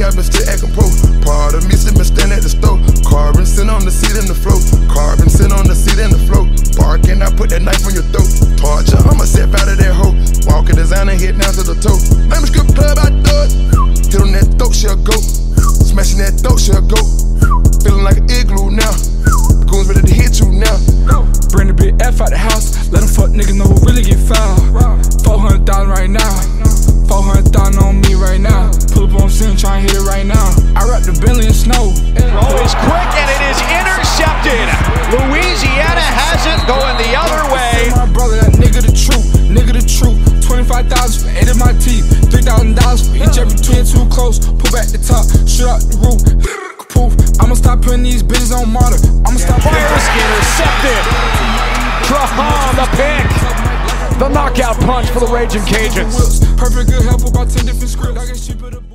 nigga, I been still acting pro. Part of me still been standing at the stove. Carbon sitting on the seat in the flow. Carbon sitting on the seat in the flow. Barking, I put that knife on your throat. Torture, I'ma step out of that hole. Walking designer, hit down to the toe. I'm a strip club, I do it. Hit on that throat, she'll go. Smashing that throat, she'll go. Feeling like an igloo now. Goons ready to hit you now. Bring the big F out the house. Let them fuck niggas know who really get foul. Close. Pull back the top, shoot out the roof. Poof. I'ma stop putting these bitches on martyr. I'ma stop Fires intercepted. Trahan the pick. The knockout punch for the Ragin' Cajuns. Perfect good help about 10 different scripts.